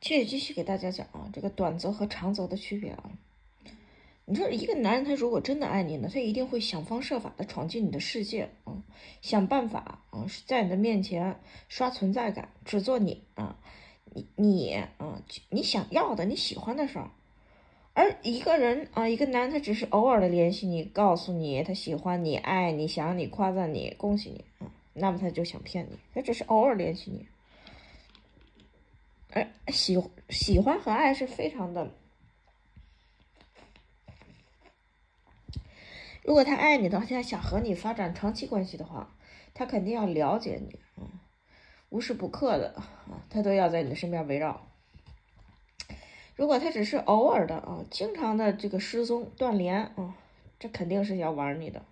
接着继续给大家讲啊，这个短则和长则的区别啊。你说一个男人他如果真的爱你呢，他一定会想方设法的闯进你的世界啊，想办法啊，在你的面前刷存在感，只做你啊，你你啊，你想要的，你喜欢的事儿。而一个人啊，一个男人他只是偶尔的联系你，告诉你他喜欢你、爱你、想你、夸赞你、恭喜你啊，那么他就想骗你，他只是偶尔联系你。而喜喜欢和爱是非常的，如果他爱你的话，他想和你发展长期关系的话，他肯定要了解你啊，无时不刻的啊，他都要在你的身边围绕。如果他只是偶尔的啊，经常的这个失踪断联啊，这肯定是要玩你的。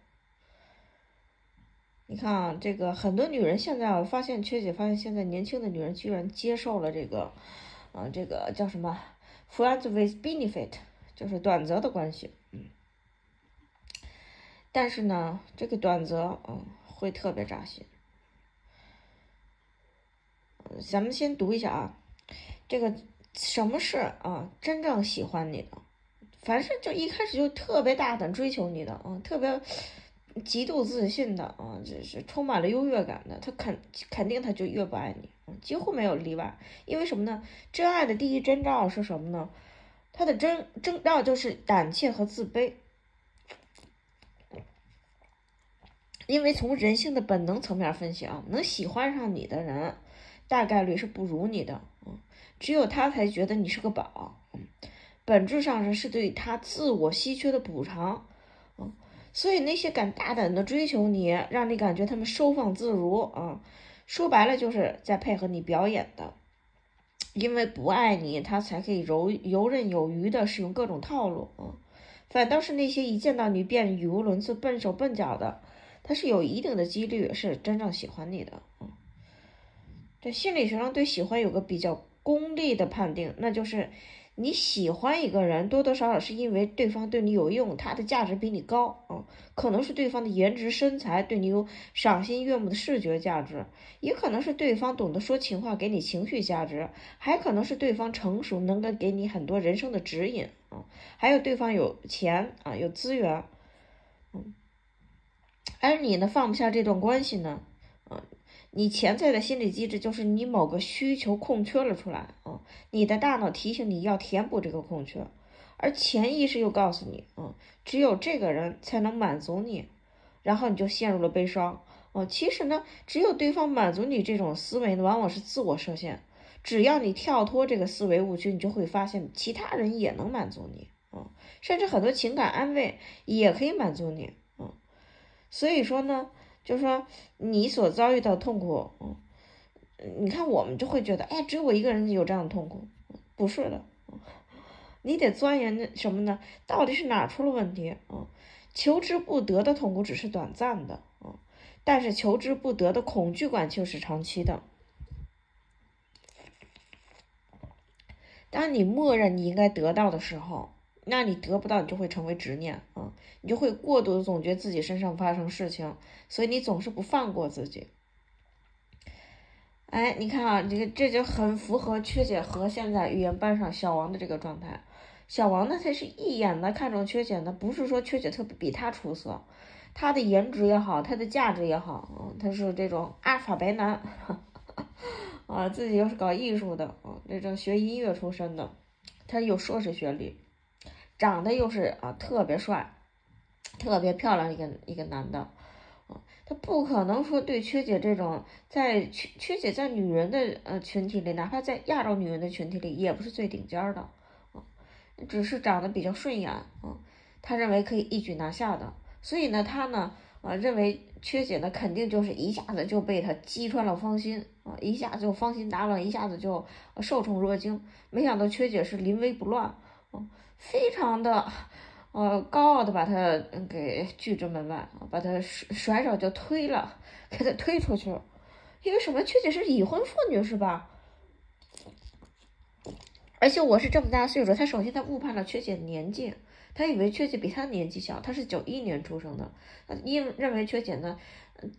你看啊，这个很多女人现在我发现，缺姐发现现在年轻的女人居然接受了这个，啊，这个叫什么 “friends with benefit”，就是短则的关系，嗯。但是呢，这个短则嗯会特别扎心。咱们先读一下啊，这个什么是啊真正喜欢你的，凡是就一开始就特别大胆追求你的啊，特别。极度自信的啊，这是充满了优越感的，他肯肯定他就越不爱你，几乎没有例外。因为什么呢？真爱的第一征兆是什么呢？他的征征兆就是胆怯和自卑。因为从人性的本能层面分析啊，能喜欢上你的人，大概率是不如你的，嗯，只有他才觉得你是个宝，嗯，本质上是是对他自我稀缺的补偿，所以那些敢大胆的追求你，让你感觉他们收放自如啊，说白了就是在配合你表演的，因为不爱你，他才可以游游刃有余的使用各种套路啊。反倒是那些一见到你便语无伦次、笨手笨脚的，他是有一定的几率是真正喜欢你的啊。这心理学上对喜欢有个比较功利的判定，那就是。你喜欢一个人，多多少少是因为对方对你有用，他的价值比你高啊，可能是对方的颜值、身材对你有赏心悦目的视觉价值，也可能是对方懂得说情话给你情绪价值，还可能是对方成熟，能够给你很多人生的指引啊，还有对方有钱啊，有资源，嗯，而你呢，放不下这段关系呢，你潜在的心理机制就是你某个需求空缺了出来啊，你的大脑提醒你要填补这个空缺，而潜意识又告诉你，嗯，只有这个人才能满足你，然后你就陷入了悲伤。哦，其实呢，只有对方满足你这种思维呢，往往是自我设限。只要你跳脱这个思维误区，你就会发现其他人也能满足你，嗯，甚至很多情感安慰也可以满足你，嗯，所以说呢。就是说，你所遭遇到痛苦，嗯，你看我们就会觉得，哎，只有我一个人有这样的痛苦，不是的，你得钻研什么呢？到底是哪出了问题？嗯，求之不得的痛苦只是短暂的，嗯，但是求之不得的恐惧感却是长期的。当你默认你应该得到的时候。那你得不到，你就会成为执念啊，你就会过度的总觉得自己身上发生事情，所以你总是不放过自己。哎，你看啊，这个这就很符合缺姐和现在语言班上小王的这个状态。小王呢，他是一眼的看中缺姐呢，不是说缺姐特别比他出色，他的颜值也好，他的价值也好，嗯，他是这种阿尔法白男，啊，自己又是搞艺术的，啊，这种学音乐出身的，他有硕士学历。长得又是啊特别帅，特别漂亮一个一个男的，啊，他不可能说对缺姐这种在缺缺姐在女人的呃群体里，哪怕在亚洲女人的群体里，也不是最顶尖的，啊，只是长得比较顺眼，啊，他认为可以一举拿下的，所以呢，他呢啊认为缺姐呢肯定就是一下子就被他击穿了芳心，啊，一下子就芳心大乱，一下子就受宠若惊，没想到缺姐是临危不乱，非常的，呃，高傲的把他给拒之门外把他甩甩手就推了，给他推出去了。因为什么？缺姐是已婚妇女是吧？而且我是这么大岁数，他首先他误判了缺姐的年纪，他以为缺姐比他年纪小，他是九一年出生的，因认为缺姐呢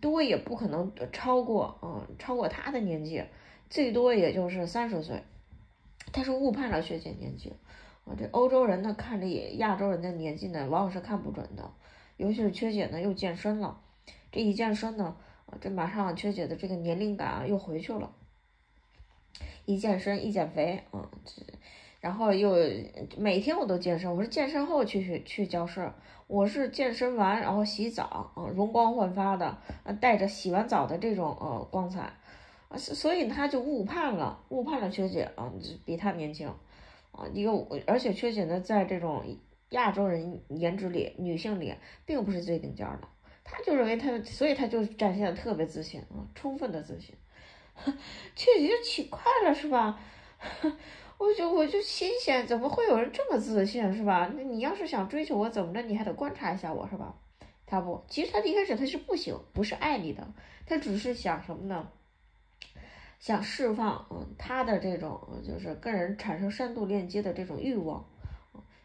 多也不可能超过，嗯，超过他的年纪，最多也就是三十岁。他是误判了薛姐年纪。这欧洲人呢看这亚洲人的年纪呢，往往是看不准的。尤其是缺姐呢又健身了，这一健身呢，这马上缺姐的这个年龄感啊又回去了。一健身一减肥，啊，这然后又每天我都健身，我是健身后去去去教室，我是健身完然后洗澡，啊，容光焕发的，啊，带着洗完澡的这种呃光彩，啊，所以他就误判了，误判了缺姐啊，比他年轻。啊，一个，而且缺姐呢，在这种亚洲人颜值里，女性里并不是最顶尖的。她就认为她，所以她就展现的特别自信啊，充分的自信。缺姐就奇怪了，是吧？我就我就新鲜，怎么会有人这么自信，是吧？那你要是想追求我，怎么着？你还得观察一下我，是吧？他不，其实他一开始他是不行，不是爱你的，他只是想什么呢？想释放，嗯，他的这种就是跟人产生深度链接的这种欲望，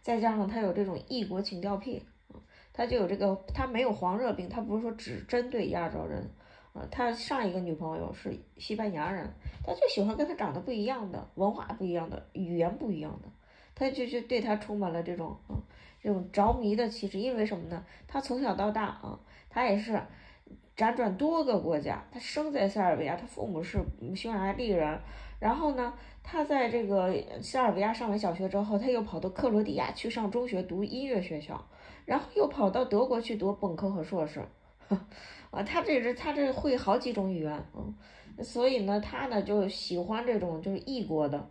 再加上他有这种异国情调癖，他就有这个，他没有黄热病，他不是说只针对亚洲人，啊，他上一个女朋友是西班牙人，他就喜欢跟他长得不一样的，文化不一样的，语言不一样的，他就就对他充满了这种，啊，这种着迷的气质，因为什么呢？他从小到大，啊，他也是。辗转多个国家，他生在塞尔维亚，他父母是匈牙利人。然后呢，他在这个塞尔维亚上完小学之后，他又跑到克罗地亚去上中学读音乐学校，然后又跑到德国去读本科和硕士。啊，他这是他这会好几种语言，嗯，所以呢，他呢就喜欢这种就是异国的，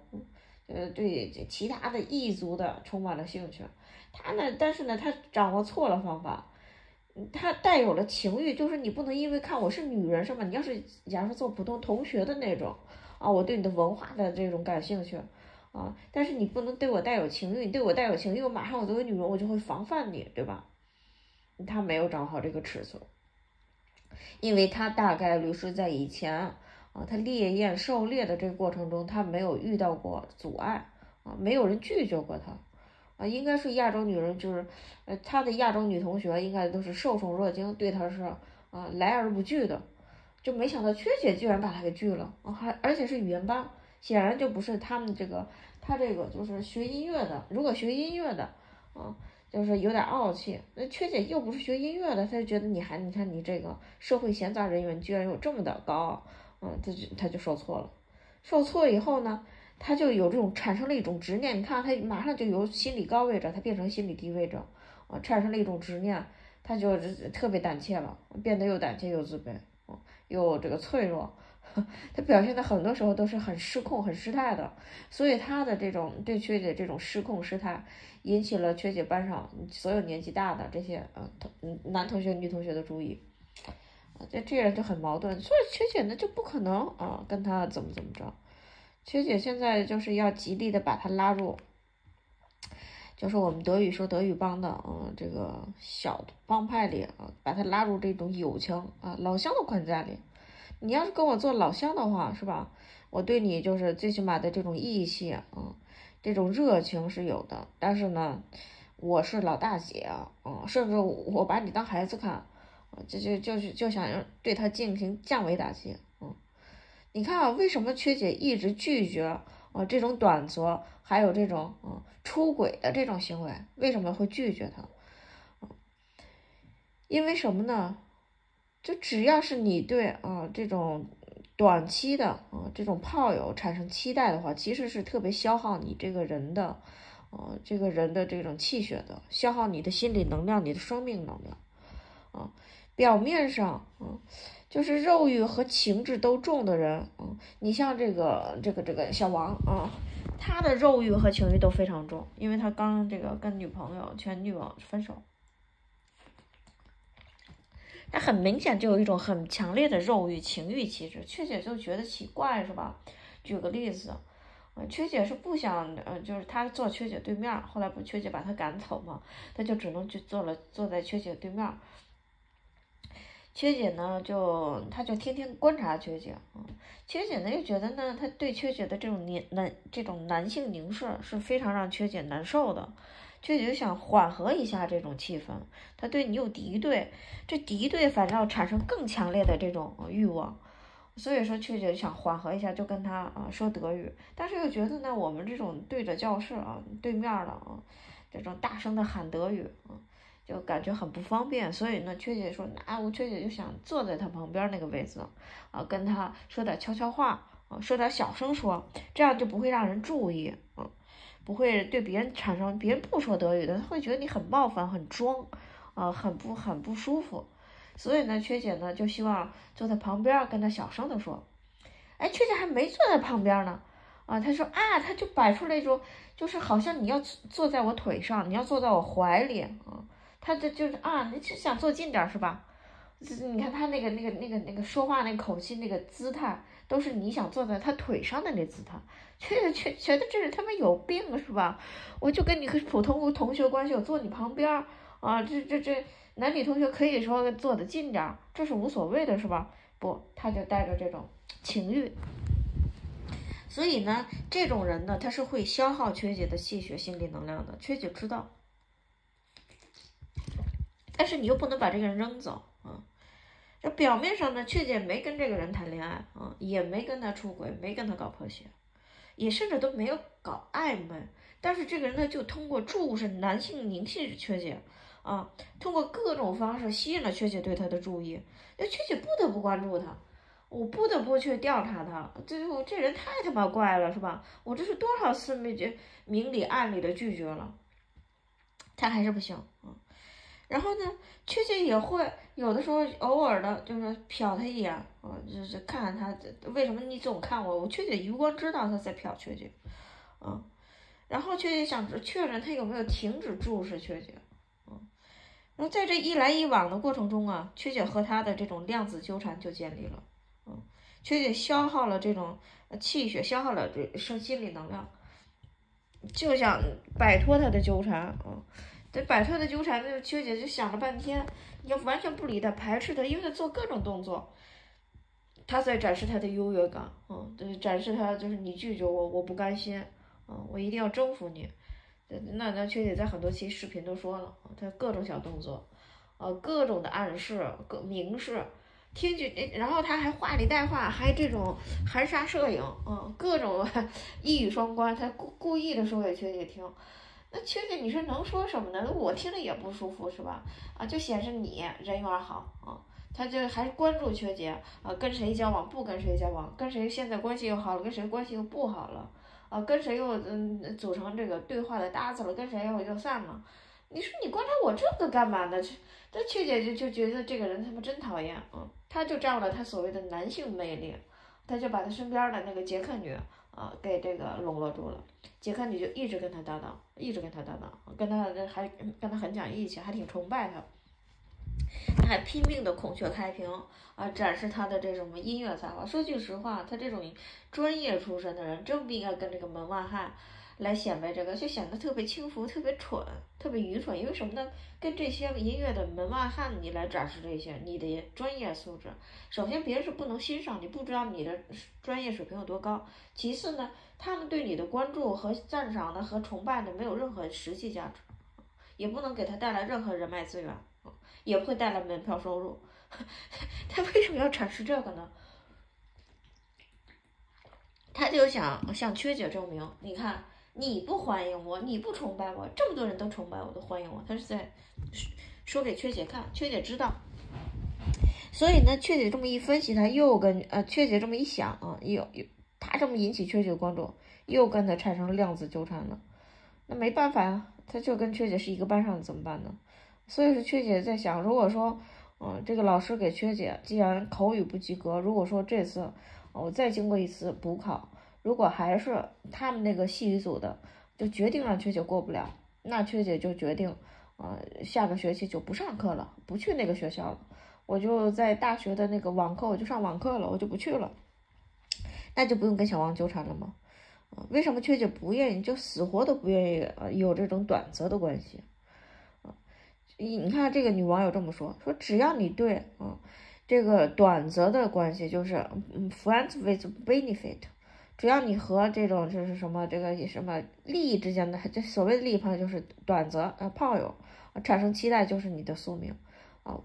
呃，对其他的异族的充满了兴趣。他呢，但是呢，他掌握错了方法。他带有了情欲，就是你不能因为看我是女人是吧？你要是假如说做普通同学的那种啊，我对你的文化的这种感兴趣啊，但是你不能对我带有情欲，你对我带有情欲，我马上我作为女人我就会防范你，对吧？他没有掌握好这个尺寸，因为他大概率是在以前啊，他猎艳狩猎的这个过程中，他没有遇到过阻碍啊，没有人拒绝过他。啊，应该是亚洲女人，就是，呃，她的亚洲女同学应该都是受宠若惊，对她是啊来而不拒的，就没想到缺姐居然把她给拒了啊，还而且是语言班，显然就不是他们这个，她这个就是学音乐的，如果学音乐的，啊，就是有点傲气，那缺姐又不是学音乐的，她就觉得你还你看你这个社会闲杂人员居然有这么的高傲，嗯，她就她就受挫了，受挫以后呢？他就有这种产生了一种执念，你看他马上就由心理高位者，他变成心理低位者，啊，产生了一种执念，他就特别胆怯了，变得又胆怯又自卑，啊，又这个脆弱，他表现的很多时候都是很失控、很失态的，所以他的这种对缺姐这种失控失态，引起了缺姐班上所有年纪大的这些呃同男同学、女同学的注意，啊，这这人就很矛盾，所以缺姐呢就不可能啊跟他怎么怎么着。学姐现在就是要极力的把他拉入，就是我们德语说德语帮的，嗯，这个小帮派里啊，把他拉入这种友情啊老乡的框架里。你要是跟我做老乡的话，是吧？我对你就是最起码的这种义气啊，这种热情是有的。但是呢，我是老大姐啊，嗯，甚至我把你当孩子看，就就就是就想要对他进行降维打击。你看啊，为什么缺姐一直拒绝啊这种短则，还有这种嗯出轨的这种行为？为什么会拒绝他？因为什么呢？就只要是你对啊这种短期的啊这种炮友产生期待的话，其实是特别消耗你这个人的，啊这个人的这种气血的，消耗你的心理能量，你的生命能量，啊，表面上啊。就是肉欲和情志都重的人，嗯，你像这个这个这个小王啊，他的肉欲和情欲都非常重，因为他刚这个跟女朋友前女友分手，他很明显就有一种很强烈的肉欲情欲气质。缺姐就觉得奇怪是吧？举个例子，呃，缺姐是不想，呃，就是他坐缺姐对面，后来不缺姐把他赶走嘛，他就只能去坐了坐在缺姐对面。缺姐呢，就她就天天观察缺姐，嗯，缺姐呢又觉得呢，她对缺姐的这种凝男这种男性凝视是非常让缺姐难受的，缺姐就想缓和一下这种气氛，她对你有敌对，这敌对反倒产生更强烈的这种欲望，所以说缺姐想缓和一下，就跟他啊说德语，但是又觉得呢，我们这种对着教室啊，对面的啊，这种大声的喊德语啊，就感觉很不方便，所以呢，雀姐说，那我雀姐就想坐在他旁边那个位置啊，跟他说点悄悄话啊，说点小声说，这样就不会让人注意啊，不会对别人产生，别人不说德语的，他会觉得你很冒犯，很装啊，很不很不舒服。所以呢，缺姐呢就希望坐在旁边跟他小声的说，哎，缺姐还没坐在旁边呢，啊，他说啊，他就摆出那种，就是好像你要坐在我腿上，你要坐在我怀里啊，他这就是啊，你是想坐近点是吧？你看他那个那个那个那个说话那口气那个姿态，都是你想坐在他腿上的那姿态，觉觉觉得这是他们有病是吧？我就跟你和普通同学关系，我坐你旁边啊，这这这。男女同学可以说坐的近点儿，这是无所谓的，是吧？不，他就带着这种情欲，所以呢，这种人呢，他是会消耗缺姐的气血、心理能量的。缺姐知道，但是你又不能把这个人扔走啊。这表面上呢，缺姐没跟这个人谈恋爱啊，也没跟他出轨，没跟他搞破鞋，也甚至都没有搞暧昧。但是这个人呢，就通过注视男性凝视缺姐。啊，通过各种方式吸引了缺姐对他的注意，那缺姐不得不关注他，我不得不去调查他。最后这人太他妈怪了，是吧？我这是多少次没觉明里暗里的拒绝了，他还是不行啊。然后呢，缺姐也会有的时候偶尔的，就是瞟他一眼啊，就是看看他为什么你总看我。我缺姐余光知道他在瞟缺姐，啊，然后缺姐想确认他有没有停止注视缺姐。然后在这一来一往的过程中啊，缺姐和他的这种量子纠缠就建立了，嗯，缺姐消耗了这种气血，消耗了这生心理能量，就想摆脱他的纠缠，啊，得摆脱的纠缠，那缺姐就想了半天，你要完全不理他，排斥他，因为他做各种动作，他在展示他的优越感，嗯，对展示他就是你拒绝我，我不甘心，嗯，我一定要征服你。那那缺姐在很多期视频都说了，她各种小动作，呃，各种的暗示、各明示，听觉，然后他还话里带话，还这种含沙射影，嗯，各种 一语双关，他故故意的说给缺姐听。那缺姐你说能说什么呢？我听着也不舒服，是吧？啊，就显示你人缘好啊，他就还是关注缺姐啊，跟谁交往，不跟谁交往，跟谁现在关系又好了，跟谁关系又不好了。啊，跟谁又嗯组成这个对话的搭子了？跟谁又又散了？你说你观察我这个干嘛呢？这这曲姐就就觉得这个人他妈真讨厌啊！他就占了他所谓的男性魅力，他就把他身边的那个杰克女啊给这个笼络住了。杰克女就一直跟他搭档，一直跟他搭档，跟他还跟他很讲义气，还挺崇拜他。他还拼命的孔雀开屏啊，展示他的这什么音乐才华。说句实话，他这种专业出身的人，真不应该跟这个门外汉来显摆这个，就显得特别轻浮、特别蠢、特别愚蠢。因为什么呢？跟这些音乐的门外汉你来展示这些你的专业素质，首先别人是不能欣赏你，不知道你的专业水平有多高。其次呢，他们对你的关注和赞赏呢和崇拜呢，没有任何实际价值，也不能给他带来任何人脉资源。也不会带来门票收入，他为什么要展示这个呢？他就想向缺姐证明，你看你不欢迎我，你不崇拜我，这么多人都崇拜我，都欢迎我，他是在说给缺姐看，缺姐知道。所以呢，缺姐这么一分析，他又跟呃缺姐这么一想啊，又又他这么引起缺姐的关注，又跟他产生了量子纠缠了。那没办法呀，他就跟缺姐是一个班上的，怎么办呢？所以说，缺姐在想，如果说，嗯，这个老师给缺姐，既然口语不及格，如果说这次我再经过一次补考，如果还是他们那个系语组的，就决定让缺姐过不了，那缺姐就决定，呃，下个学期就不上课了，不去那个学校了，我就在大学的那个网课，我就上网课了，我就不去了，那就不用跟小王纠缠了吗？为什么缺姐不愿意，就死活都不愿意呃有这种短则的关系？你你看这个女网友这么说，说只要你对啊，这个短则的关系就是嗯，friends with benefit，只要你和这种就是什么这个什么利益之间的，这所谓的利益朋友就是短则啊炮友，产生期待就是你的宿命。啊，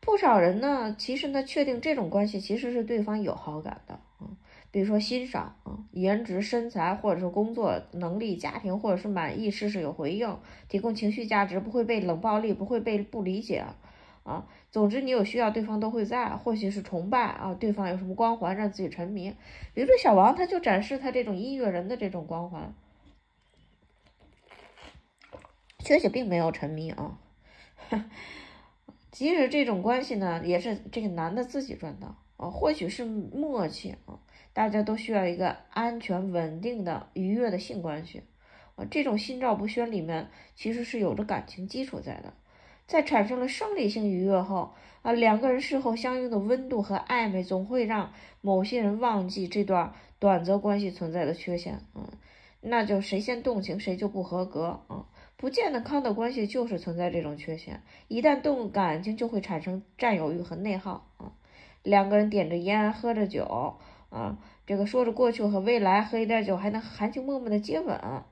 不少人呢，其实呢，确定这种关系其实是对方有好感的，嗯，比如说欣赏啊，颜值、身材，或者是工作能力、家庭，或者是满意，事事有回应，提供情绪价值，不会被冷暴力，不会被不理解，啊总之你有需要，对方都会在，或许是崇拜啊，对方有什么光环让自己沉迷，比如说小王，他就展示他这种音乐人的这种光环，确实并没有沉迷啊。即使这种关系呢，也是这个男的自己赚到啊，或许是默契啊，大家都需要一个安全、稳定的、愉悦的性关系啊。这种心照不宣里面其实是有着感情基础在的，在产生了生理性愉悦后啊，两个人事后相应的温度和暧昧，总会让某些人忘记这段短则关系存在的缺陷嗯，那就谁先动情谁就不合格啊。不健康的关系就是存在这种缺陷，一旦动感情就会产生占有欲和内耗啊。两个人点着烟，喝着酒啊，这个说着过去和未来，喝一点酒还能含情脉脉的接吻啊，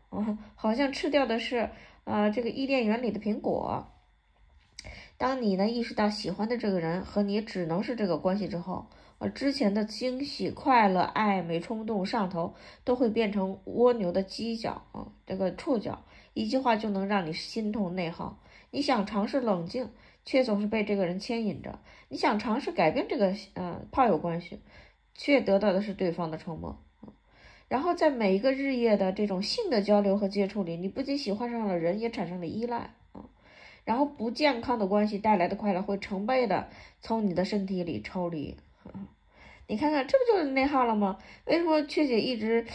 好像吃掉的是啊这个伊甸园里的苹果。当你呢意识到喜欢的这个人和你只能是这个关系之后，啊之前的惊喜、快乐、暧昧、冲动、上头都会变成蜗牛的犄角啊，这个触角。一句话就能让你心痛内耗。你想尝试冷静，却总是被这个人牵引着；你想尝试改变这个呃炮友关系，却得到的是对方的沉默。然后在每一个日夜的这种性的交流和接触里，你不仅喜欢上了人，也产生了依赖。然后不健康的关系带来的快乐会成倍的从你的身体里抽离。你看看，这不就是内耗了吗？为什么雀姐一直？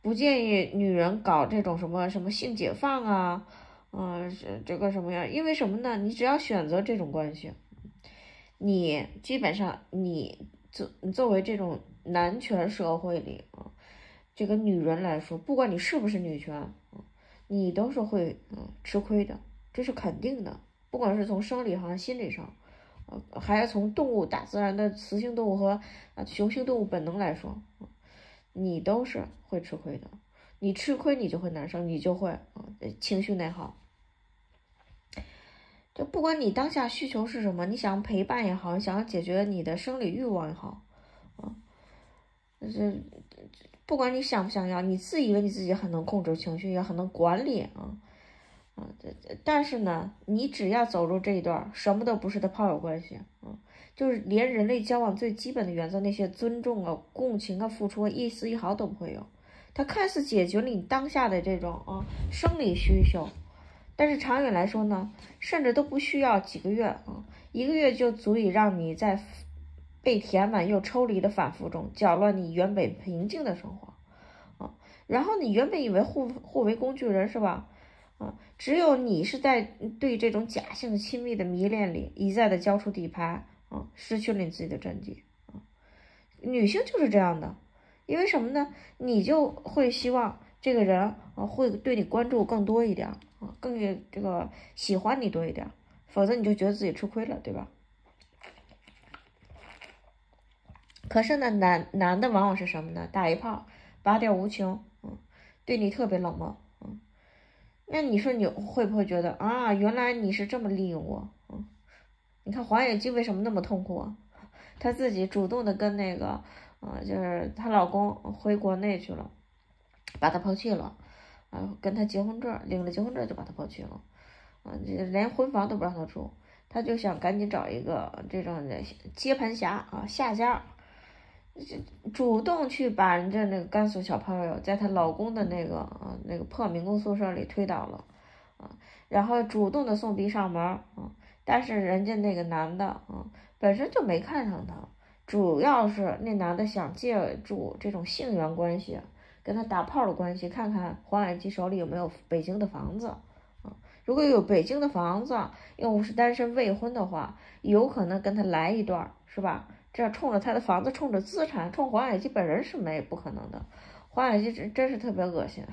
不建议女人搞这种什么什么性解放啊，嗯，是这个什么呀？因为什么呢？你只要选择这种关系，你基本上你作作为这种男权社会里啊，这个女人来说，不管你是不是女权，你都是会嗯吃亏的，这是肯定的。不管是从生理上、心理上，呃，还是从动物、大自然的雌性动物和啊雄性动物本能来说。你都是会吃亏的，你吃亏你就会难受，你就会啊情绪内耗。就不管你当下需求是什么，你想陪伴也好，想要解决你的生理欲望也好，啊，这不管你想不想要，你自以为你自己很能控制情绪，也很能管理啊，啊，但是呢，你只要走入这一段什么都不是的炮友关系，啊。就是连人类交往最基本的原则，那些尊重啊、共情啊、付出啊，一丝一毫都不会有。它看似解决了你当下的这种啊生理需求，但是长远来说呢，甚至都不需要几个月啊，一个月就足以让你在被填满又抽离的反复中搅乱你原本平静的生活啊。然后你原本以为互互为工具人是吧？啊，只有你是在对这种假性亲密的迷恋里一再的交出底牌。啊，失去了你自己的阵地啊！女性就是这样的，因为什么呢？你就会希望这个人啊会对你关注更多一点啊，更这个喜欢你多一点，否则你就觉得自己吃亏了，对吧？可是呢，男男的往往是什么呢？打一炮，拔掉无情，嗯，对你特别冷漠，那你说你会不会觉得啊，原来你是这么利用我，嗯？你看黄野姬为什么那么痛苦啊？她自己主动的跟那个，啊，就是她老公回国内去了，把她抛弃了，啊，跟她结婚证领了结婚证就把她抛弃了，啊，连婚房都不让她住，她就想赶紧找一个这种接盘侠啊下家，主动去把人家那个甘肃小朋友在她老公的那个啊那个破民工宿舍里推倒了，啊，然后主动的送逼上门，啊。但是人家那个男的啊，本身就没看上她，主要是那男的想借助这种性缘关系，跟他打炮的关系，看看黄婉姬手里有没有北京的房子啊。如果有北京的房子，又是单身未婚的话，有可能跟他来一段，是吧？这冲着他的房子，冲着资产，冲黄海基本人是没不可能的。黄海基真真是特别恶心。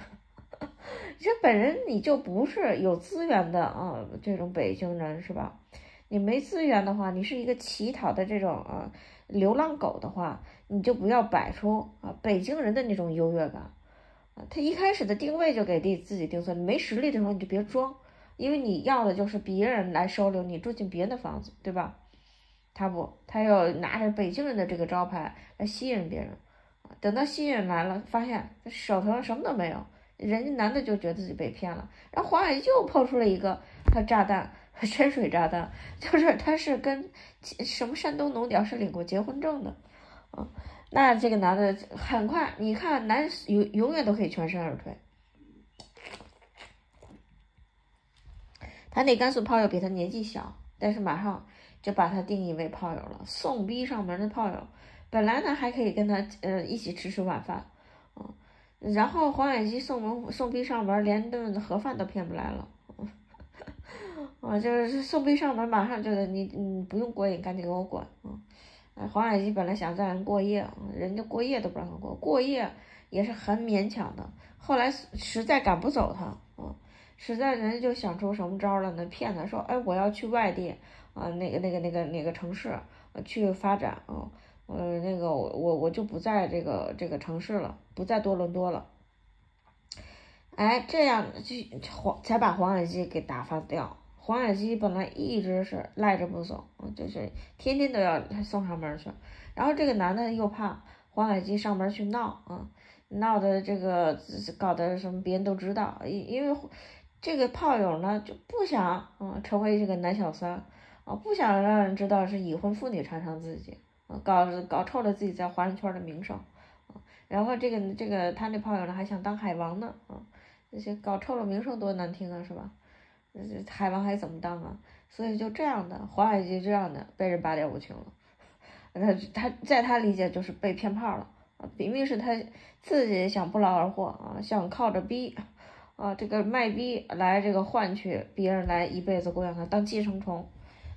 你 这本人你就不是有资源的啊，这种北京人是吧？你没资源的话，你是一个乞讨的这种啊流浪狗的话，你就不要摆出啊北京人的那种优越感啊。他一开始的定位就给定自己定错，你没实力的时候你就别装，因为你要的就是别人来收留你，住进别人的房子，对吧？他不，他要拿着北京人的这个招牌来吸引别人，等到吸引来了，发现手头上什么都没有，人家男的就觉得自己被骗了，然后黄海就抛出了一个他炸弹，深水炸弹，就是他是跟什么山东农屌是领过结婚证的，啊，那这个男的很快，你看男永永远都可以全身而退。他那甘肃炮友比他年纪小，但是马上就把他定义为炮友了，送逼上门的炮友。本来呢还可以跟他呃一起吃吃晚饭，嗯，然后黄远基送门送逼上门，连顿盒饭都骗不来了，啊，就是送逼上门，马上就得你你不用过夜，赶紧给我滚，啊，黄海基本来想在人过夜，人家过夜都不让他过，过夜也是很勉强的，后来实在赶不走他，啊。实在人家就想出什么招了呢？骗他说，哎，我要去外地啊，那个那个那个哪个城市去发展啊，呃，那个我我我就不在这个这个城市了，不在多伦多了。哎，这样就黄才把黄海基给打发掉。黄海基本来一直是赖着不走，就是天天都要送上门去。然后这个男的又怕黄海基上门去闹啊，闹的这个搞得什么别人都知道，因因为。这个炮友呢就不想啊成为这个男小三啊，不想让人知道是已婚妇女缠上自己啊，搞搞臭了自己在华人圈的名声啊。然后这个这个他那炮友呢还想当海王呢啊，那些搞臭了名声多难听啊是吧？那海王还怎么当啊？所以就这样的黄海基这样的被人八点无情了，他他在他理解就是被骗炮了啊，明明是他自己想不劳而获啊，想靠着逼。啊，这个卖逼来这个换取别人来一辈子供养他当寄生虫，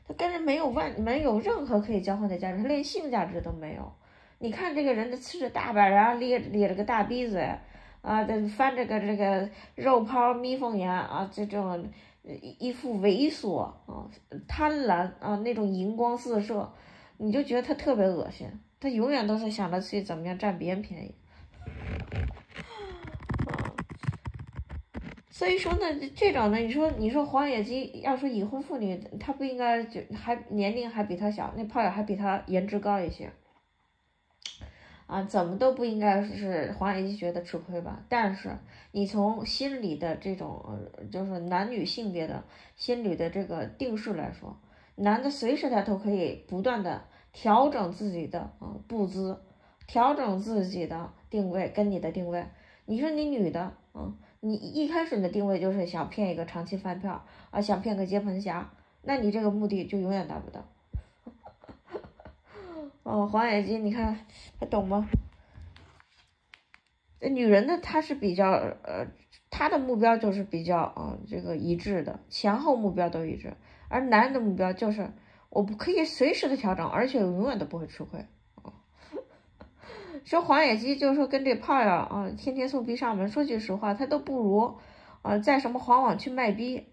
他跟人没有万没有任何可以交换的价值，他连性价值都没有。你看这个人，他吃着大板，然后咧咧着个大鼻子，啊，这翻着个这个肉泡眯缝眼啊，这种一一副猥琐啊、贪婪啊那种荧光四射，你就觉得他特别恶心。他永远都是想着自己怎么样占别人便宜。所以说呢，这种呢，你说你说黄野鸡要说已婚妇女，她不应该就还年龄还比他小，那炮友还比他颜值高一些，啊，怎么都不应该是黄野鸡觉得吃亏吧？但是你从心理的这种就是男女性别的心理的这个定势来说，男的随时他都可以不断的调整自己的啊步姿，调整自己的定位跟你的定位。你说你女的，嗯。你一开始你的定位就是想骗一个长期饭票啊，想骗个接盘侠，那你这个目的就永远达不到。哦，黄眼睛，你看他懂吗？那女人呢，她是比较呃，她的目标就是比较啊这个一致的，前后目标都一致，而男人的目标就是我不可以随时的调整，而且永远都不会吃亏。说黄野鸡就是说跟这炮友啊，天天送逼上门。说句实话，他都不如啊，在什么黄网去卖逼，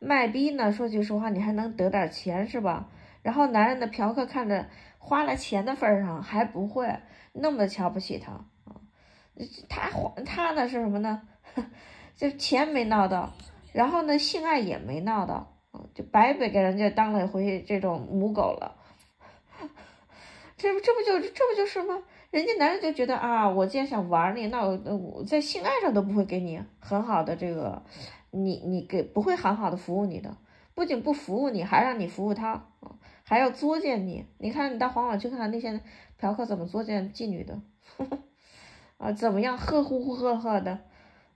卖逼呢？说句实话，你还能得点钱是吧？然后男人的嫖客看着花了钱的份上还不会那么瞧不起他啊，他他呢是什么呢？就钱没闹到，然后呢性爱也没闹到，就白白给人家当了回这种母狗了。这不这不就这不就是吗？人家男人就觉得啊，我既然想玩你，那我我在性爱上都不会给你很好的这个，你你给不会很好的服务你的，不仅不服务你，还让你服务他，还要作践你。你看你到黄网去看看那些嫖客怎么作践妓女的，啊，怎么样呵呼呼呵呵的？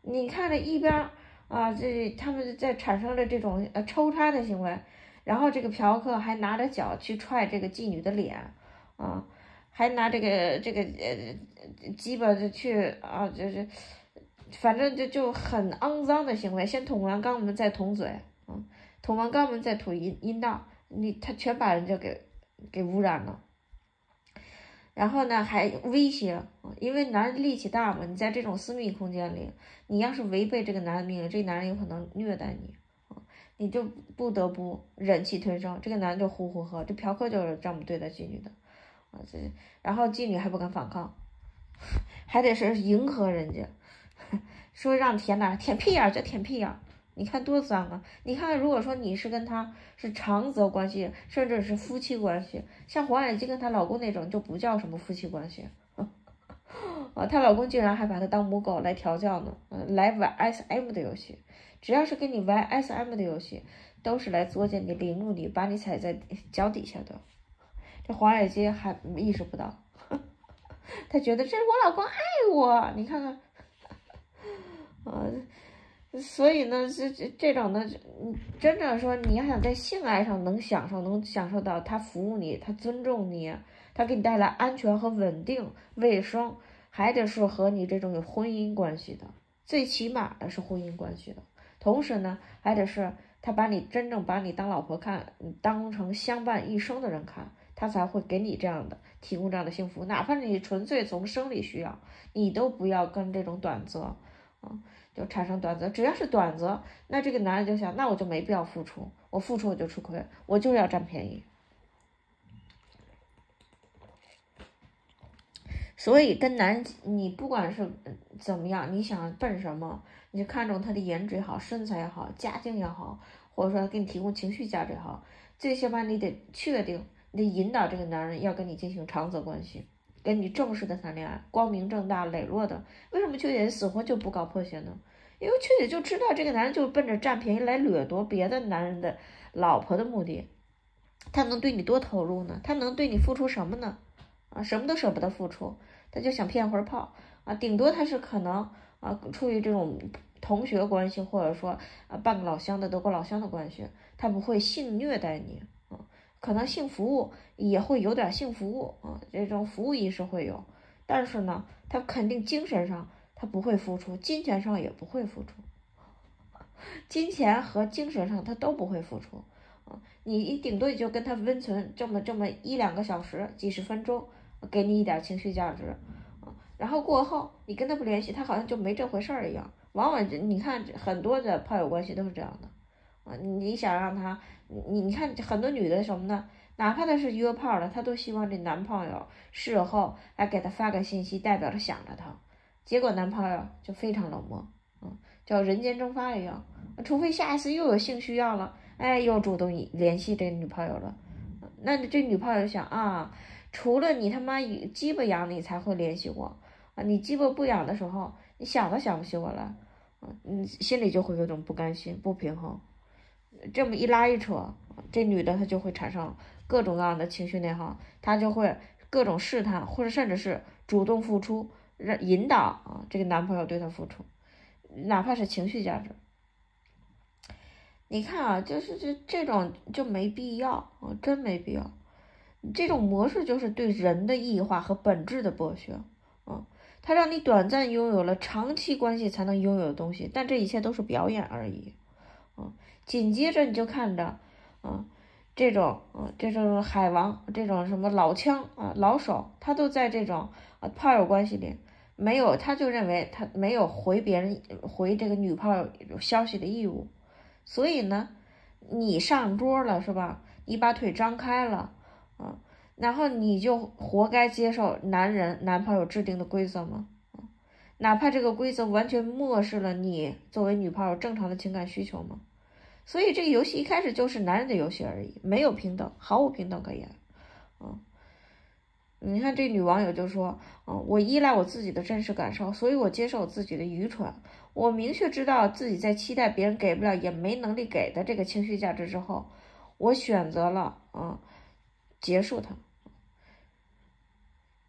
你看这一边啊，这他们在产生了这种呃抽插的行为，然后这个嫖客还拿着脚去踹这个妓女的脸，啊。还拿这个这个呃鸡巴就去啊，就是反正就就很肮脏的行为，先捅完肛门再捅嘴，嗯，捅完肛门再捅阴阴道，你他全把人家给给污染了。然后呢，还威胁，因为男人力气大嘛，你在这种私密空间里，你要是违背这个男人命令，这男人有可能虐待你，你就不得不忍气吞声。这个男人就呼呼喝，这嫖客就是这么对待妓女的。这，然后妓女还不敢反抗，还得是迎合人家，说让舔哪舔屁眼就舔屁眼，你看多脏啊！你看，如果说你是跟他是长则关系，甚至是夫妻关系，像黄雅姬跟她老公那种就不叫什么夫妻关系 啊。她老公竟然还把她当母狗来调教呢，来玩 S M 的游戏，只要是跟你玩 S M 的游戏，都是来作践你、凌辱你、把你踩在脚底下的。这黄雅姬还意识不到，他觉得这是我老公爱我，你看看，啊。所以呢，这这这种的，真正说你要想在性爱上能享受，能享受到他服务你，他尊重你，他给你带来安全和稳定、卫生，还得是和你这种有婚姻关系的，最起码的是婚姻关系的。同时呢，还得是他把你真正把你当老婆看，当成相伴一生的人看，他才会给你这样的提供这样的幸福。哪怕你纯粹从生理需要，你都不要跟这种短则，啊。就产生短则，只要是短则，那这个男人就想，那我就没必要付出，我付出我就吃亏，我就要占便宜。所以跟男人，你不管是怎么样，你想奔什么，你就看中他的颜值也好，身材也好，家境也好，或者说给你提供情绪价值也好，最起码你得确定，得引导这个男人要跟你进行长则关系。跟你正式的谈恋爱，光明正大、磊落的，为什么秋姐死活就不搞破鞋呢？因为秋姐就知道这个男人就是奔着占便宜来掠夺别的男人的老婆的目的，他能对你多投入呢？他能对你付出什么呢？啊，什么都舍不得付出，他就想骗会儿炮啊，顶多他是可能啊，出于这种同学关系，或者说啊，半个老乡的德国老乡的关系，他不会性虐待你。可能性服务也会有点性服务啊，这种服务意识会有，但是呢，他肯定精神上他不会付出，金钱上也不会付出，金钱和精神上他都不会付出啊，你一顶多也就跟他温存这么这么一两个小时，几十分钟，给你一点情绪价值啊，然后过后你跟他不联系，他好像就没这回事儿一样，往往你看很多的炮友关系都是这样的。啊，你想让他，你你看很多女的什么呢？哪怕她是约炮的，她都希望这男朋友事后来给她发个信息，代表着想着她。结果男朋友就非常冷漠，嗯，叫人间蒸发一样。除非下一次又有性需要了，哎，又主动联系这女朋友了。那这女朋友想啊，除了你他妈鸡巴痒你才会联系我啊，你鸡巴不痒的时候，你想都想不起我来，嗯，你心里就会有种不甘心、不平衡。这么一拉一扯，这女的她就会产生各种各样的情绪内耗，她就会各种试探，或者甚至是主动付出，让引导啊这个男朋友对她付出，哪怕是情绪价值。你看啊，就是这这种就没必要啊，真没必要。这种模式就是对人的异化和本质的剥削啊，它让你短暂拥有了长期关系才能拥有的东西，但这一切都是表演而已啊。紧接着你就看着，啊，这种，啊，这种海王，这种什么老枪啊，老手，他都在这种啊炮友关系里，没有，他就认为他没有回别人回这个女炮友消息的义务，所以呢，你上桌了是吧？你把腿张开了，啊，然后你就活该接受男人男朋友制定的规则吗？哪怕这个规则完全漠视了你作为女炮友正常的情感需求吗？所以这个游戏一开始就是男人的游戏而已，没有平等，毫无平等可言。嗯，你看这女网友就说：“嗯，我依赖我自己的真实感受，所以我接受自己的愚蠢。我明确知道自己在期待别人给不了，也没能力给的这个情绪价值之后，我选择了嗯结束它。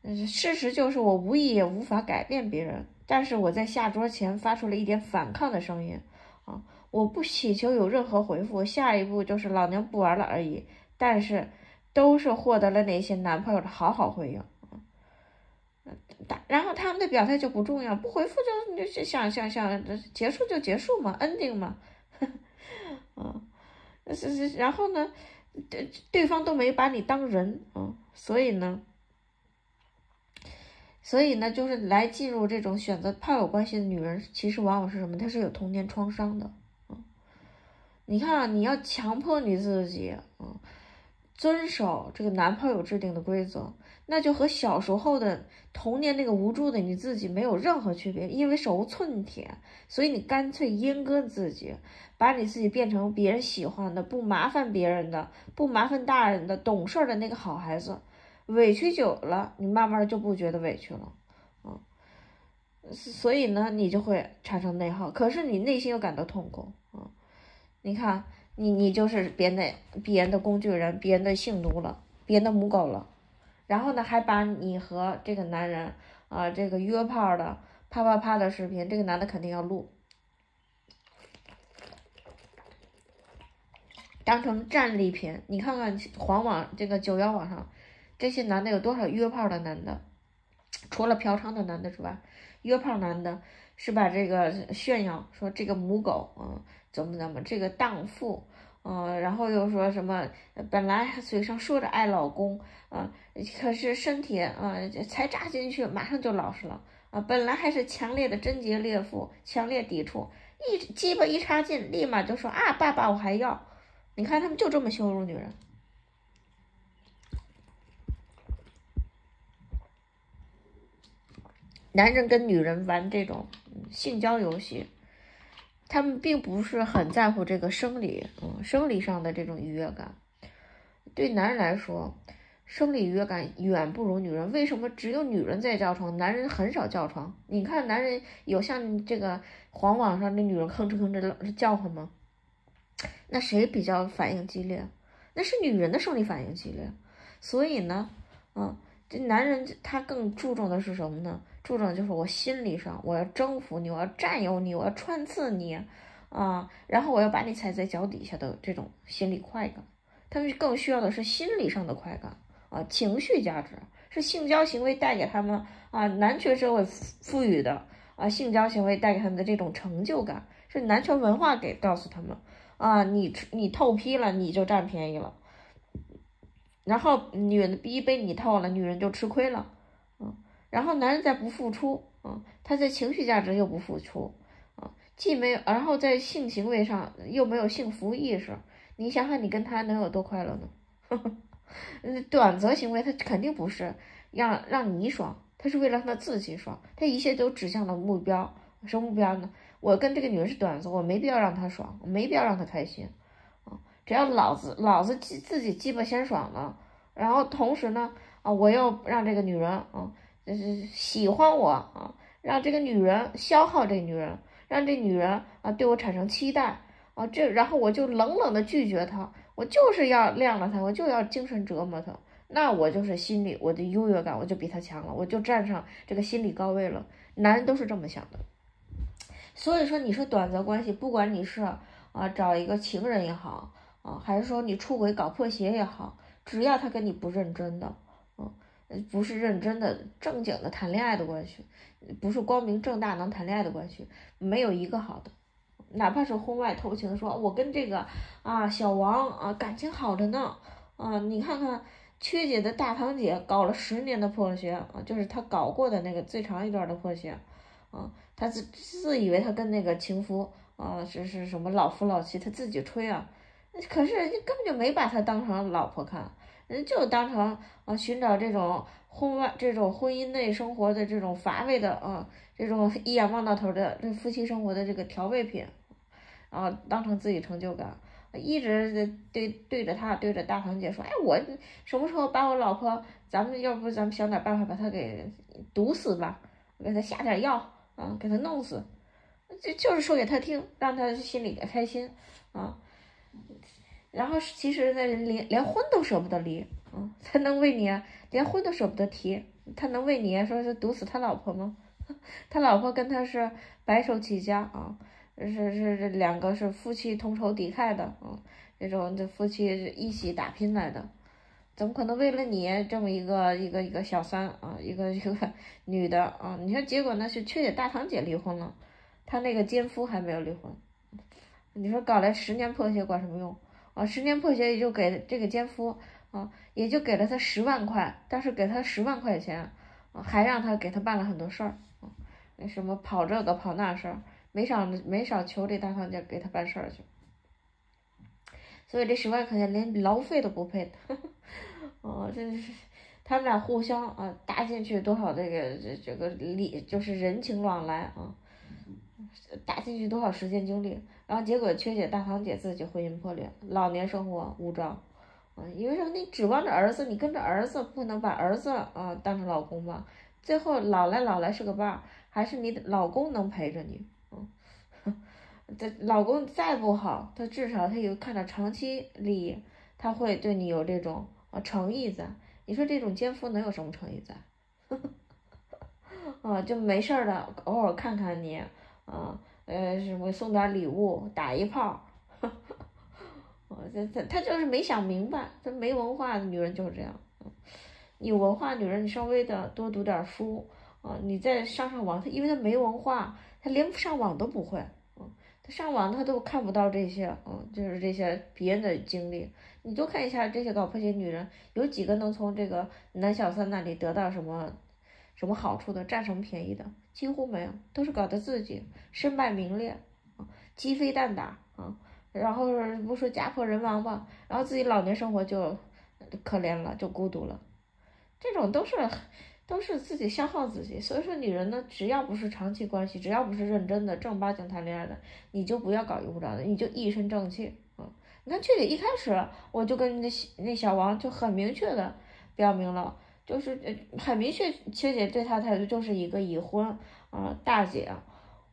嗯事实就是我无意也无法改变别人，但是我在下桌前发出了一点反抗的声音。”啊。我不祈求有任何回复，下一步就是老娘不玩了而已。但是，都是获得了那些男朋友的好好回应。然后他们的表态就不重要，不回复就你就想想想结束就结束嘛，ending 嘛。嗯，是是，然后呢，对对方都没把你当人，嗯，所以呢，所以呢，就是来进入这种选择炮友关系的女人，其实往往是什么？她是有童年创伤的。你看，你要强迫你自己，嗯，遵守这个男朋友制定的规则，那就和小时候的童年那个无助的你自己没有任何区别。因为手无寸铁，所以你干脆阉割自己，把你自己变成别人喜欢的、不麻烦别人的、不麻烦大人的、懂事的那个好孩子。委屈久了，你慢慢就不觉得委屈了，啊，所以呢，你就会产生内耗。可是你内心又感到痛苦，你看。你你就是别人的别人的工具人，别人的性奴了，别人的母狗了，然后呢，还把你和这个男人啊，这个约炮的啪啪啪的视频，这个男的肯定要录，当成战利品。你看看黄网这个九幺网上，这些男的有多少约炮的男的？除了嫖娼的男的之外，约炮男的是把这个炫耀说这个母狗嗯。怎么怎么，这个荡妇，嗯，然后又说什么，本来嘴上说着爱老公，啊，可是身体啊才扎进去，马上就老实了，啊，本来还是强烈的贞洁烈妇，强烈抵触，一鸡巴一插进，立马就说啊，爸爸我还要，你看他们就这么羞辱女人，男人跟女人玩这种性交游戏。他们并不是很在乎这个生理，嗯，生理上的这种愉悦感。对男人来说，生理愉悦感远不如女人。为什么只有女人在叫床，男人很少叫床？你看，男人有像这个黄网上那女人吭哧吭哧叫唤吗？那谁比较反应激烈？那是女人的生理反应激烈。所以呢，嗯，这男人他更注重的是什么呢？注重就是我心理上，我要征服你，我要占有你，我要穿刺你，啊，然后我要把你踩在脚底下的这种心理快感。他们更需要的是心理上的快感啊，情绪价值是性交行为带给他们啊，男权社会赋予的啊，性交行为带给他们的这种成就感，是男权文化给告诉他们啊，你你透批了你就占便宜了，然后女人的逼被你透了，女人就吃亏了。嗯然后男人再不付出，啊，他在情绪价值又不付出，啊，既没有，然后在性行为上又没有性服务意识，你想想你跟他能有多快乐呢？呵 呵短则行为他肯定不是让让你爽，他是为了他自己爽，他一切都指向了目标，什么目标呢？我跟这个女人是短则，我没必要让她爽，我没必要让她开心，啊，只要老子老子自自己鸡巴先爽了，然后同时呢，啊，我又让这个女人，啊。就是喜欢我啊，让这个女人消耗这女人，让这女人啊对我产生期待啊，这然后我就冷冷的拒绝她，我就是要晾了她，我就要精神折磨她，那我就是心里我的优越感我就比她强了，我就站上这个心理高位了。男人都是这么想的，所以说你说短则关系，不管你是啊找一个情人也好啊，还是说你出轨搞破鞋也好，只要他跟你不认真的。不是认真的、正经的谈恋爱的关系，不是光明正大能谈恋爱的关系，没有一个好的。哪怕是婚外偷情，说我跟这个啊小王啊感情好着呢，啊你看看缺姐的大堂姐搞了十年的破鞋啊，就是她搞过的那个最长一段的破鞋，啊，她自自以为她跟那个情夫啊是是什么老夫老妻，她自己吹啊，可是人家根本就没把她当成老婆看。人就当成啊，寻找这种婚外、这种婚姻内生活的这种乏味的啊，这种一眼望到头的这夫妻生活的这个调味品，然后当成自己成就感，一直对对着他对着大堂姐说，哎，我什么时候把我老婆，咱们要不咱们想点办法把她给毒死吧，给她下点药啊，给她弄死，就就是说给她听，让她心里开心啊。然后其实那人连连婚都舍不得离，嗯，他能为你连婚都舍不得提，他能为你说是毒死他老婆吗？他老婆跟他是白手起家啊，是是这两个是夫妻同仇敌忾的啊，这种这夫妻一起打拼来的，怎么可能为了你这么一个一个一个小三啊，一个一个女的啊？你说结果呢是缺姐大堂姐离婚了，他那个奸夫还没有离婚，你说搞来十年破鞋管什么用？啊，十年破鞋也就给这个奸夫啊，也就给了他十万块，但是给他十万块钱，啊还让他给他办了很多事儿，那什么跑这个跑那事儿，没少没少求这大堂姐给他办事儿去。所以这十万块钱连劳费都不配。哦，这是他们俩互相啊搭进去多少这个这这个礼就是人情往来啊，搭进去多少时间精力，然后结果缺姐大堂姐自己婚姻破裂，老年生活无照。嗯，因为什么你指望着儿子，你跟着儿子不能把儿子啊当成老公吧？最后老来老来是个伴儿，还是你老公能陪着你？嗯，这老公再不好，他至少他有看到长期利益，他会对你有这种啊诚意在。你说这种奸夫能有什么诚意在？啊，就没事儿的，偶尔看看你，啊，呃什么送点礼物，打一炮。我，这他他就是没想明白，这没文化的女人就是这样。嗯，有文化女人，你稍微的多读点书啊，你再上上网，她因为她没文化，她连上网都不会。嗯，她上网她都看不到这些，嗯，就是这些别人的经历。你多看一下这些搞破鞋女人，有几个能从这个男小三那里得到什么什么好处的，占什么便宜的？几乎没有，都是搞得自己身败名裂，啊，鸡飞蛋打，啊。然后不说家破人亡吧，然后自己老年生活就可怜了，就孤独了，这种都是都是自己消耗自己。所以说，女人呢，只要不是长期关系，只要不是认真的正八经谈恋爱的，你就不要搞用不着的，你就一身正气啊！你看，确姐一开始我就跟那那小王就很明确的表明了，就是很明确，缺姐对他态度就是一个已婚啊大姐，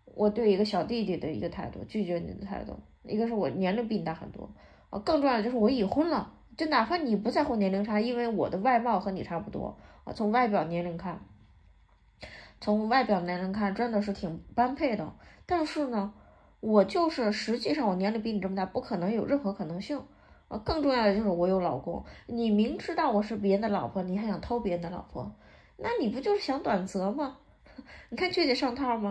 我对一个小弟弟的一个态度，拒绝你的态度。一个是我年龄比你大很多，啊，更重要的就是我已婚了，就哪怕你不在乎年龄差，因为我的外貌和你差不多，啊，从外表年龄看，从外表年龄看真的是挺般配的，但是呢，我就是实际上我年龄比你这么大，不可能有任何可能性，啊，更重要的就是我有老公，你明知道我是别人的老婆，你还想偷别人的老婆，那你不就是想短择吗？你看雀姐上套吗？